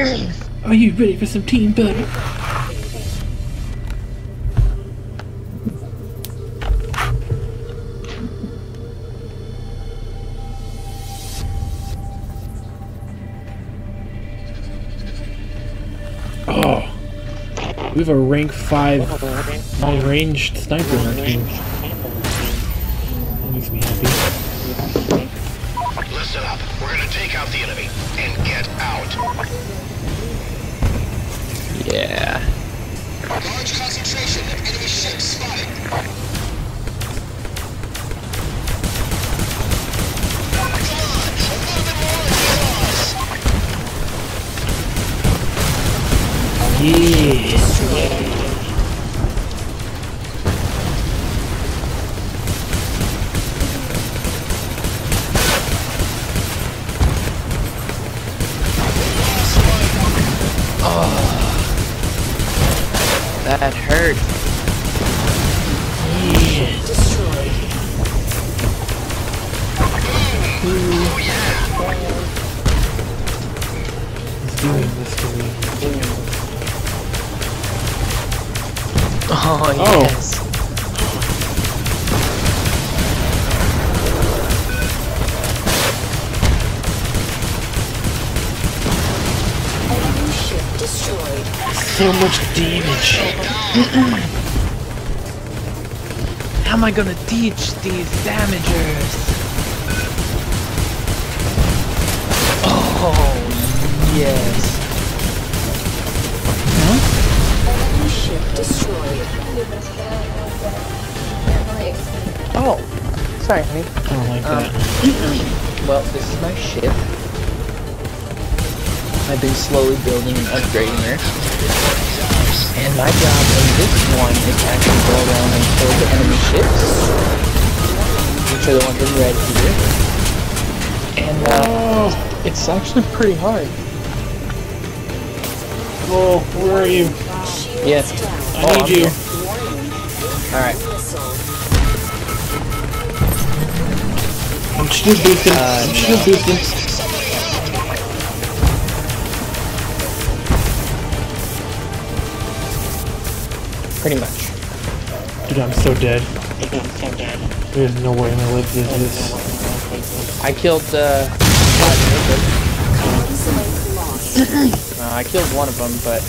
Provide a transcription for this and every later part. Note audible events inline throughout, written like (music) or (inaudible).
Are you ready for some team building? Oh, we have a rank 5 long-ranged sniper in our team. That makes me happy. Listen up. We're gonna take out the enemy and get out. Yeah. Large concentration of enemy ships spotted. Come on, a little bit more Yeah. How am I gonna teach these damagers? Oh, yes. Enemy ship destroyed. Oh, sorry, honey. I don't like Um, that. (clears throat) Well, this is my ship. I've been slowly building and upgrading her. And my job in this one is to actually go around and kill the enemy ships. Which are the ones in red here. And uh, Oh, it's actually pretty hard. oh, where are you? Yes. I Oh, need I'm you. Alright. I'm shield boosting. Uh, I'm shield no. boosting. Pretty much. Dude, I'm so dead. There's no way I'm gonna live through this. I killed, uh, uh, I killed one of them, but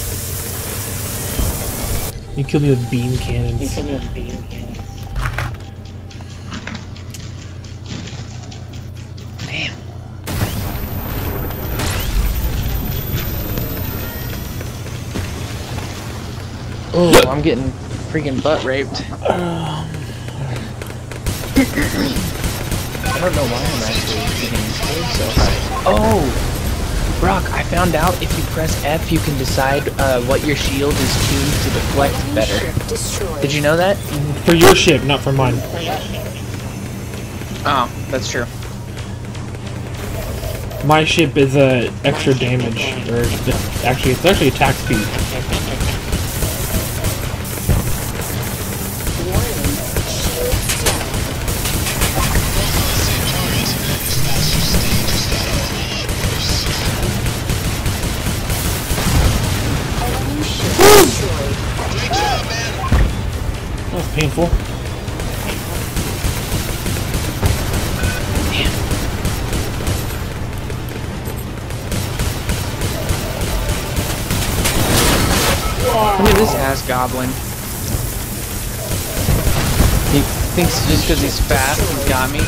You killed me with beam cannons. Oh, I'm getting freaking butt raped. I don't know why I'm actually getting scared so high. Oh! Brock, I found out if you press F, you can decide uh, what your shield is tuned to deflect better. Did you know that? For your ship, not for mine. Oh, that's true. My ship is uh, extra damage, or actually, it's actually attack speed. Painful. Look at this ass goblin. He thinks just because he's fast, he's got me.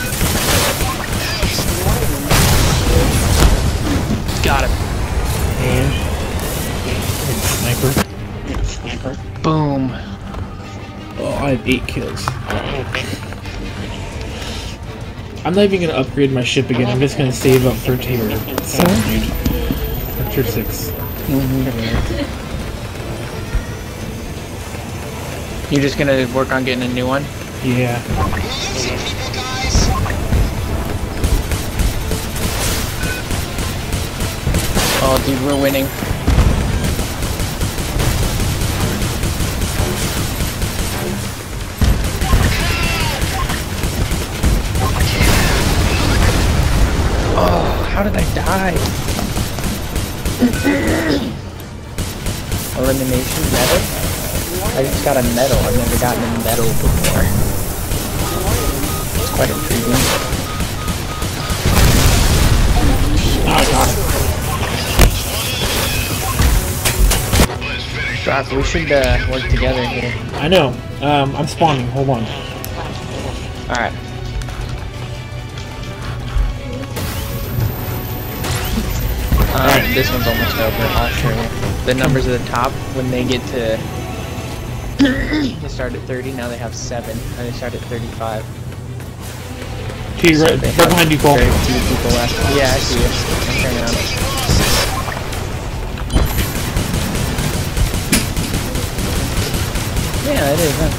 Got him. And sniper. Boom. Oh, I have eight kills. I'm not even gonna upgrade my ship again. I'm just gonna save up for tier seven, dude. Or tier six. Mm-hmm. You're just gonna work on getting a new one? Yeah. Oh, dude, we're winning. How did I die? Elimination medal? I just got a medal. I've never gotten a medal before. It's quite intriguing. Brock, we should uh, work together here. I know. Um, I'm spawning. Hold on. Alright. This one's almost over. I'll show you. The numbers at the top, when they get to... they start at 30, now they have 7. And they start at 35. To your So right, right behind you, Cole. Few people left. Yeah, I see you. I'm turning around. Yeah, it is, huh?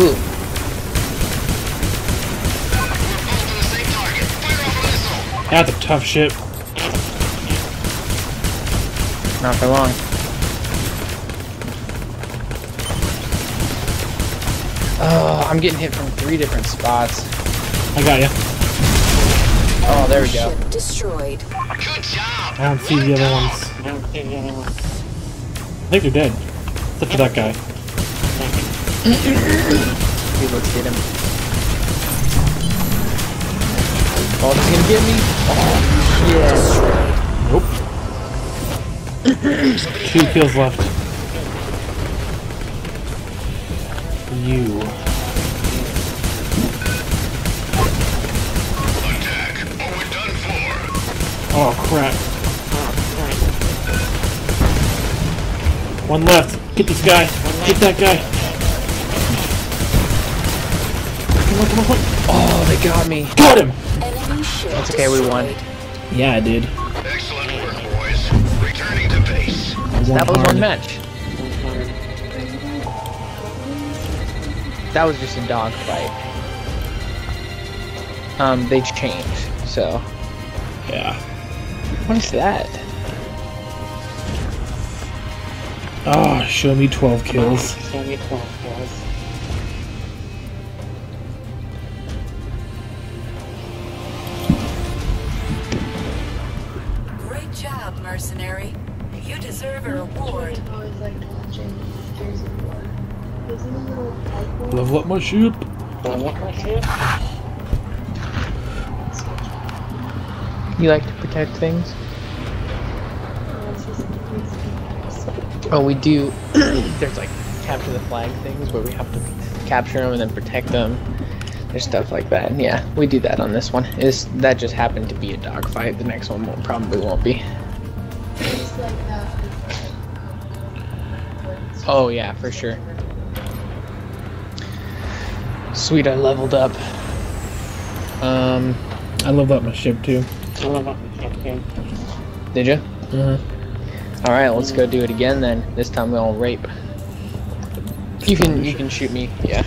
Ooh. That's a tough ship. Not for long. Oh, I'm getting hit from three different spots. I got you. Oh, there we go. Ship destroyed. Good job. I don't see the other ones. I think they're dead. Except for that guy. Dude, let's get him. Oh, he's gonna get me. Oh, Nope. Two kills left. You. Attack or we're done for. Oh crap. One left. Get this guy. Get that guy. Come on, come on, come on. Oh, they got me. Got him! Enemy ship That's okay, we won. Yeah, I did. Excellent work, boys. Returning to base. That was hard. one match. That was just a dog fight. Um, they changed, so. Yeah. What is that? Ah, show me 12 kills. Great You deserve a reward. always liked watching Jersey Shore. There's a little typo. Level up my ship. You like to protect things? It's just it's Oh, we do. (clears throat) There's like capture the flag things where we have to capture them and then protect them. There's stuff like that. And Yeah, we do that on this one. Is that just happened to be a dogfight? The next one won't, probably won't be. Oh yeah, for sure. Sweet, I leveled up. Um, I leveled up my ship too. did you? Uh-huh. All right, let's go do it again then. This time we'll rape. You can you can shoot me. Yeah.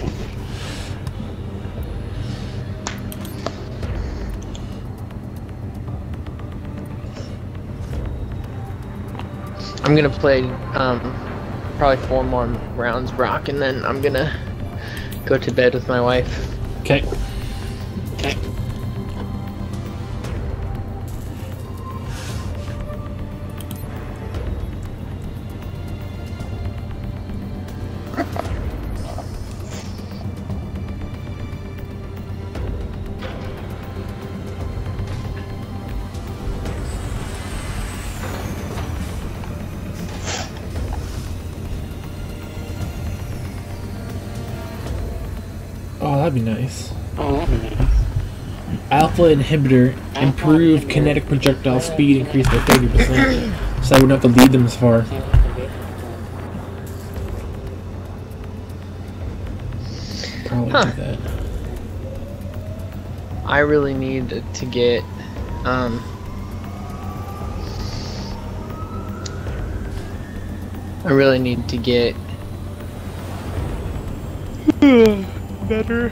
I'm gonna play um, probably four more rounds, Brock, and then I'm gonna go to bed with my wife. Okay. Oh, that'd be nice. Alpha inhibitor, improved kinetic projectile speed increased by 30%, so I wouldn't have to lead them as far. Probably Huh. do that. I really need to get um I really need to get better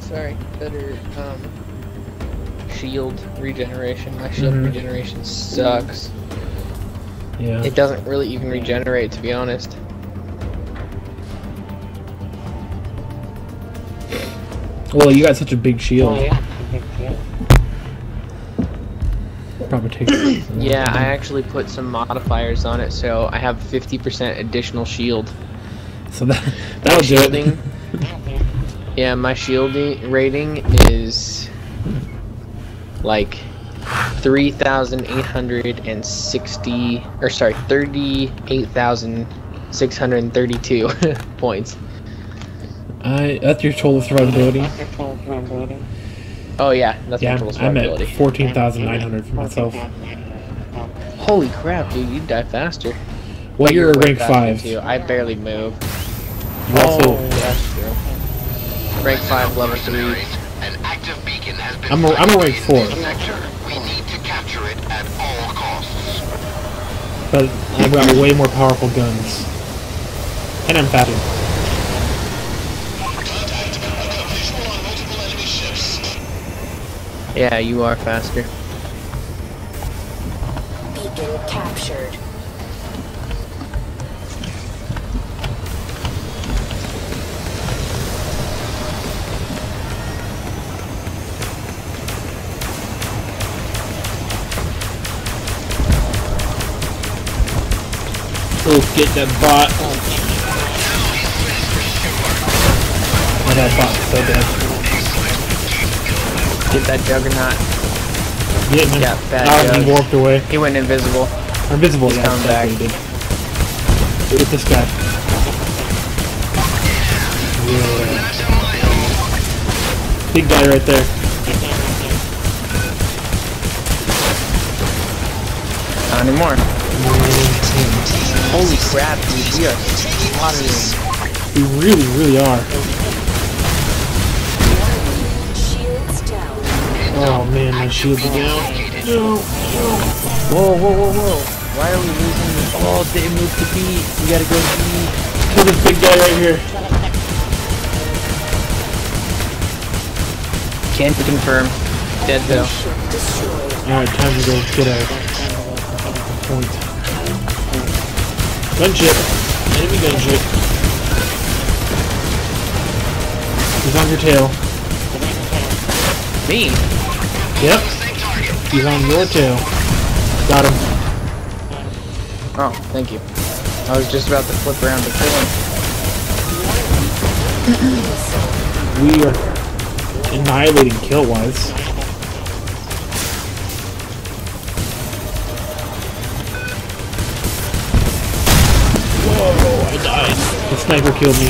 sorry better um shield regeneration my shield Mhm. regeneration sucks Yeah. it doesn't really even regenerate to be honest Well, you got such a big shield. Oh, yeah. Probably takes. (coughs) Yeah, I actually put some modifiers on it, so I have 50% additional shield. So that (laughs) that'll do shielding. it. Yeah, my shielding rating is like 3,860, or sorry, 38,632 (laughs) points. I that's your total survivability. Oh yeah, that's Yeah, my total I'm at fourteen thousand nine hundred for myself. Holy crap, dude, you die faster. Well, But you're a way rank faster, five. Too. I barely move. You also, oh, that's true. Rank five, level three. An active beacon has been I'm a, I'm a rank four. We need to capture it at all costs. but I've got way more powerful guns, and I'm faster. Contact. I've got a visual on multiple enemy ships. Yeah, you are faster. Oh, get that bot. Oh, that bot's so dead. Get that juggernaut. Getting him. Yeah, bad oh, he jug. warped away. He went invisible. Invisible. He's yeah, coming back. what. Get this guy. Yeah. Big guy right there. Not anymore. Holy crap, dude. We are slaughtering. We really, really are. Oh man, my shield's down. No. no. Whoa, whoa, whoa, whoa. Why are we losing this? Oh, they moved to B. We gotta go B. Kill this big guy right here. Can't confirm. Dead though. Alright, time to go get a point. Gunship. Enemy gunship. He's on your tail. Me? Yep. He's on your tail. Got him. Oh, thank you. I was just about to flip around to kill him. We are annihilating kill-wise. The sniper killed me.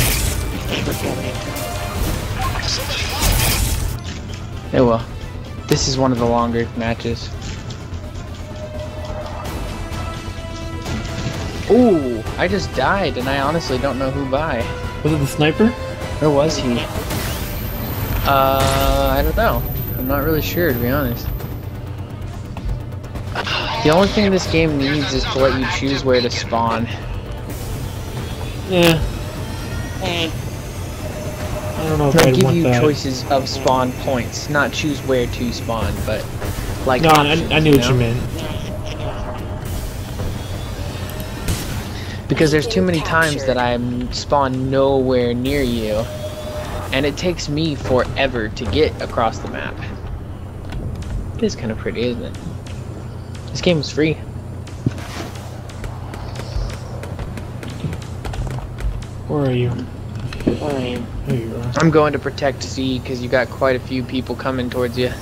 Oh well. This is one of the longer matches. Ooh, I just died and I honestly don't know who by. Was it the sniper? Where was he? Uh, I don't know. I'm not really sure to be honest. The only thing this game needs is to let you choose where to spawn. Yeah. I don't know if They'll I'd give want you that. choices of spawn points, not choose where to spawn, but like No, I, options, I knew what know? you meant. Because there's too many times that I'm spawn nowhere near you, and it takes me forever to get across the map. It is kind of pretty, isn't it? This game is free. Where are you? There you are. I'm going to protect C because you got quite a few people coming towards you.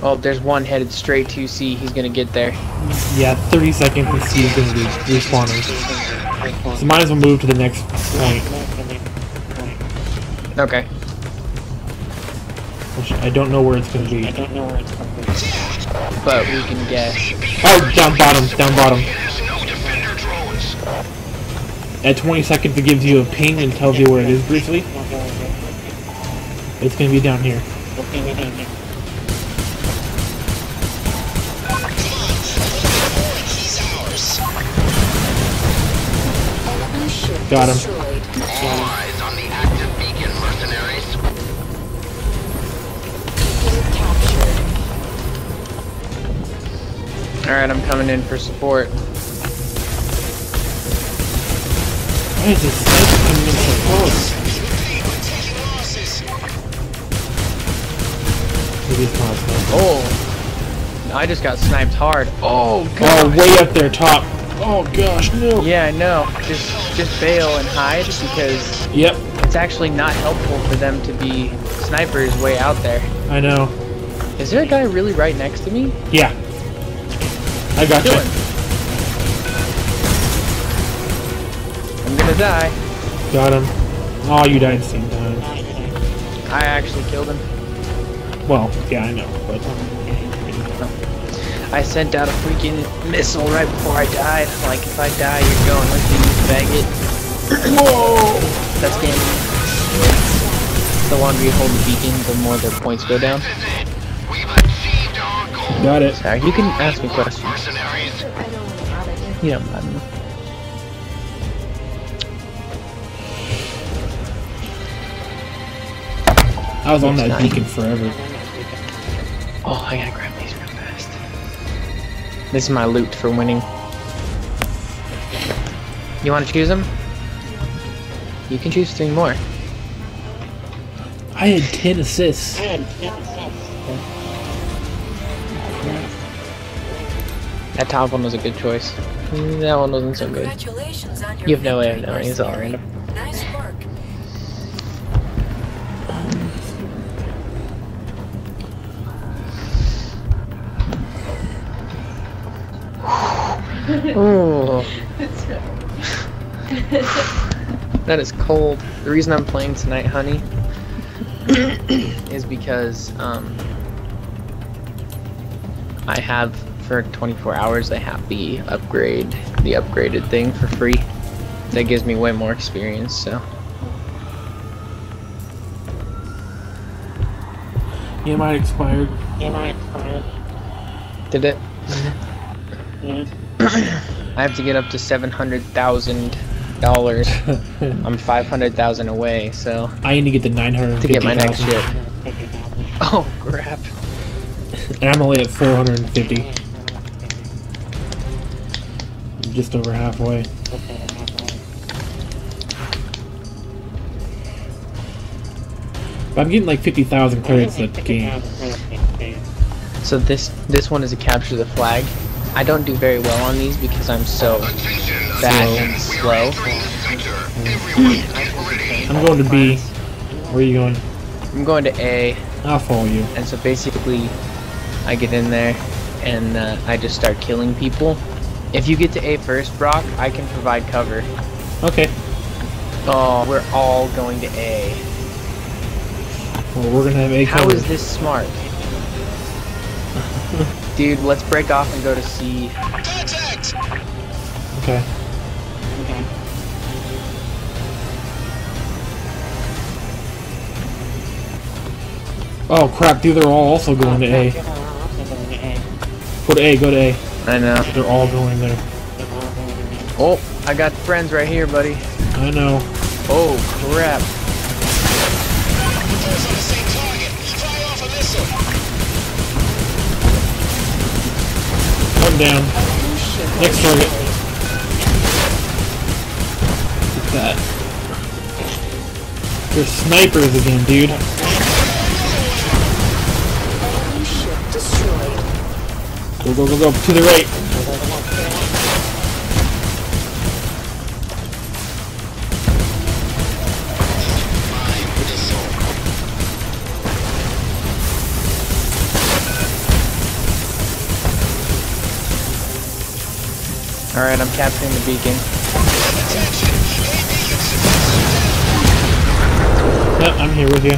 Oh, there's one headed straight to C. He's gonna get there. Yeah, 30 seconds and C is going to be respawning. So might as well move to the next point. Okay. Which I don't know where it's gonna be. I don't know where it's going to be. But we can guess. Oh, down bottom, down bottom. At 20 seconds, it gives you a ping and tells you where it is briefly. It's going to be down here. Got him. Alright, I'm coming in for support. Why is this sniper coming in close? Taking losses. Maybe it's not a sniper. Oh! I just got sniped hard. Oh, oh god! Oh, way up there, top. Oh gosh, no. Yeah, I know. Just just bail and hide because Yep, it's actually not helpful for them to be snipers way out there. I know. Is there a guy really right next to me? Yeah. I got Kill you. Gonna die. Got him. Oh, you died at the same time. I actually killed him. Well, yeah, I know, but I sent out a freaking missile right before I died. Like, if I die, you're going with me, you faggot. (coughs) whoa! That's game. The longer you hold the beacon, the more their points go down. We've achieved our goal, Got it. Sorry, you can ask me questions. mercenaries. I don't know how to do You don't mind. I was on that Nice. beacon forever. Oh, I gotta grab these real fast. This is my loot for winning. You want to choose them? You can choose three more. I had 10 assists. I had 10 assists. That top one was a good choice. That one wasn't so good. Congratulations You have no way of knowing, it's all mercenary. random. (laughs) that is cold. The reason I'm playing tonight, honey, is because um, I have for 24 hours. I have the upgrade, the upgraded thing for free. That gives me way more experience. So Yeah, mine expired. did it? (laughs) I have to get up to seven hundred thousand dollars. (laughs) I'm five hundred thousand away. So I need to get the 950 to get my next ship. Oh crap! And I'm only at 450. Just over halfway. But I'm getting like 50,000 credits a game. So this this one is a capture the flag. I don't do very well on these because I'm so bad Slow. and slow. Entering the sector. Everyone get ready. I'm going to B. Where are you going? I'm going to A, I'll follow you. and so basically, I get in there and uh, I just start killing people. If you get to A first, Brock, I can provide cover. Okay. Oh, we're all going to A. Well, we're gonna have A How covered. is this smart? Dude, let's break off and go to C. Contact! Okay. Oh crap, dude, they're all also going to A. Go to A, go to A. I know. They're all going there. Oh, I got friends right here, buddy. I know. Oh, crap. One down. Next target. Get that. They're snipers again, dude. Go, go, go, go. To the right. Alright, I'm capturing the beacon. Yep, I'm here with you.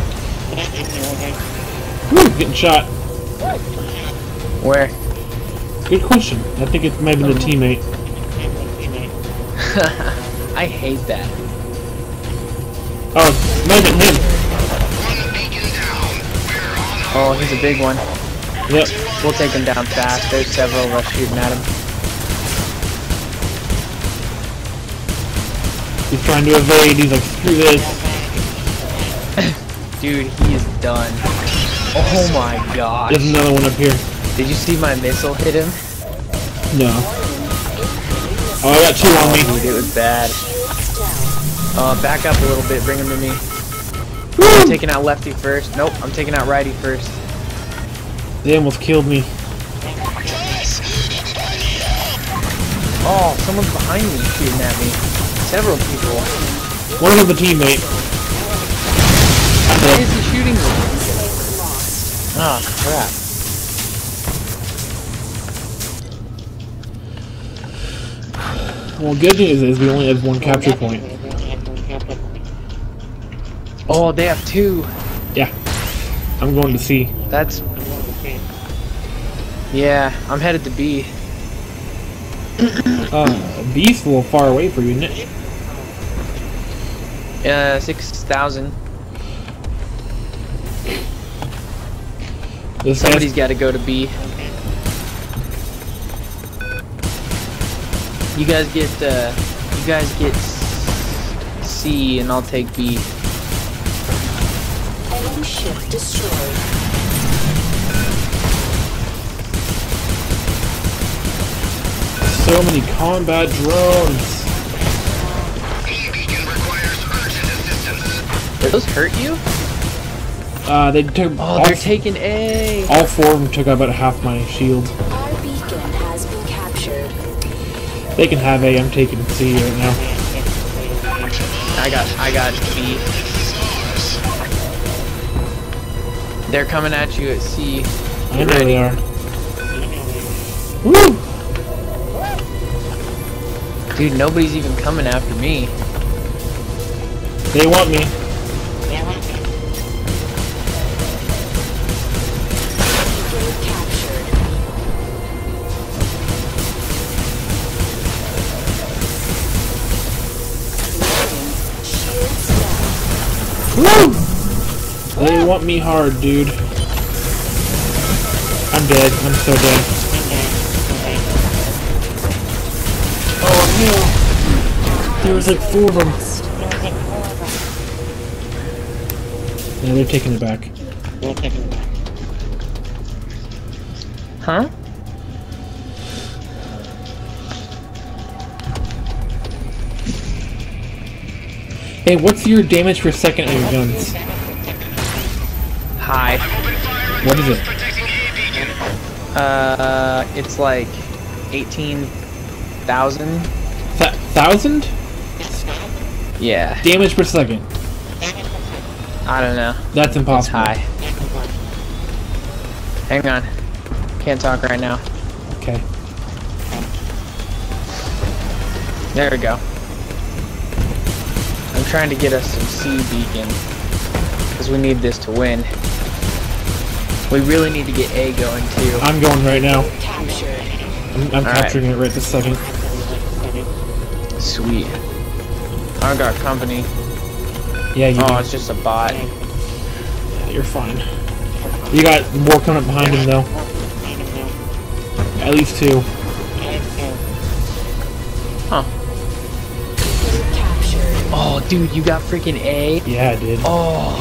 Woo, getting shot. Where? Good question. I think it might have been a teammate. (laughs) I hate that. Oh, it might have been him. One beacon down. We're on Oh, he's a big one. Yep. We'll take him down fast. There's several of us shooting at him. He's trying to evade. He's like, screw this. (laughs) Dude, he is done. Oh my god. There's another one up here. Did you see my missile hit him? No. Oh, I got two on me. Dude, it was bad. Uh, back up a little bit, bring him to me. Woo! I'm taking out lefty first. Nope, I'm taking out righty first. They almost killed me. Oh, someone's behind me shooting at me. Several people. One of the teammate. Why is he shooting me? Lost. Oh, crap. Well, good news is we only have one capture point. Oh, they have two. Yeah. I'm going to C. That's... Yeah, I'm headed to B. Uh, B's a little far away for you, isn't it? Uh, 6,000. Somebody's got to go to B. You guys get, uh, you guys get C and I'll take B. Enemy ship destroyed. So many combat drones. E-beacon requires urgent assistance. Did those hurt you? Uh, they took Oh, all, they're taking A. all four of them took about half my shield. Our beacon has been captured. They can have A. I'm taking C right now. I got, I got B. They're coming at you at C. I know they are. Dude, nobody's even coming after me. They want me. Beacon captured. Loading. Shields down. Woo! They want me hard, dude. I'm dead. I'm so dead. No! There was like four of them. Yeah, they're taking it back. Huh? Hey, what's your damage per second on your guns? Hi. What is it? Uh, it's like 18,000. Th- thousand Yeah, damage per second. I don't know. That's It's impossible. high. Hang on. Can't talk right now. Okay. There we go. I'm trying to get us some C beacon. Because we need this to win. We really need to get A going too. I'm going right now. I'm, I'm All right. capturing it right this second. Sweet. I got company. Yeah, you. Oh, do. it's just a bot. You're fine. You got more coming up behind him though. At least two. Huh. Captured. Oh, dude, you got freaking A? Yeah, I did. Oh,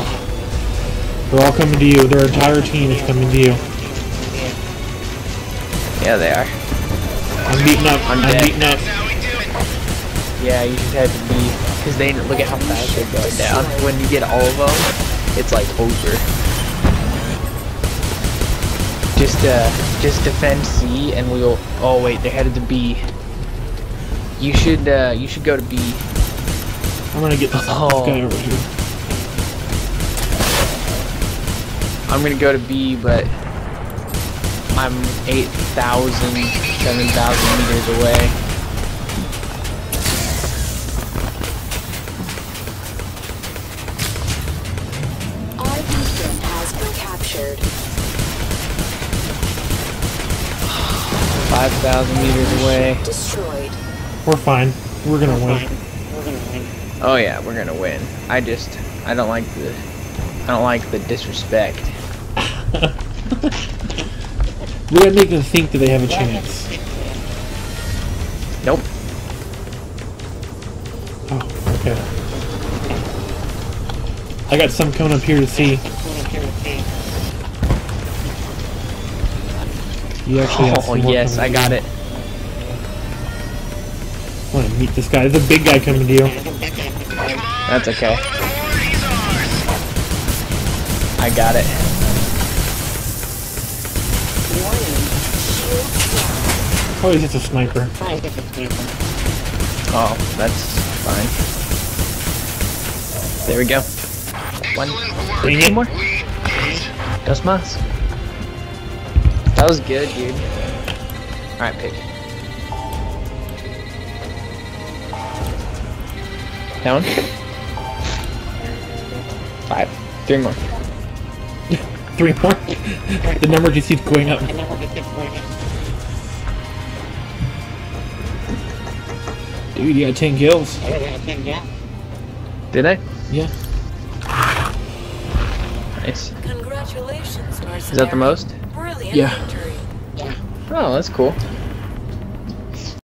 They're all coming to you. Their entire team is coming to you. yeah, they are. I'm beating up. I'm I'm, dead. beating up. Yeah, you just had to be, Because they look at how fast they're going down. When you get all of them, it's like over. Just uh, just defend C, and we'll. Oh wait, they're headed to B. You should uh, you should go to B. I'm gonna get this, Oh. guy over here. I'm gonna go to B, but I'm 8,000, 7,000 meters away. 5,000 meters away. Destroyed. We're fine. We're gonna win. Oh yeah, we're gonna win. I just, I don't like the, I don't like the disrespect. (laughs) We gotta make them think that they have a chance. Nope. Oh, okay. I got some coming up here to see. You actually Oh some yes, I got to it. I want to meet this guy. There's a big guy coming to you. That's okay. I got it. Oh, he's just a sniper. Oh, that's fine. There we go. One. Dang Two it. more. Dos más. That was good, dude. Alright, pick. Down. Five. Three more. (laughs) Three more. the number just keeps going up. Dude, you got 10 kills. Did I? Yeah. Congratulations, Nice. mercenary. Is that the most? Brilliant Yeah. victory. Oh, that's cool.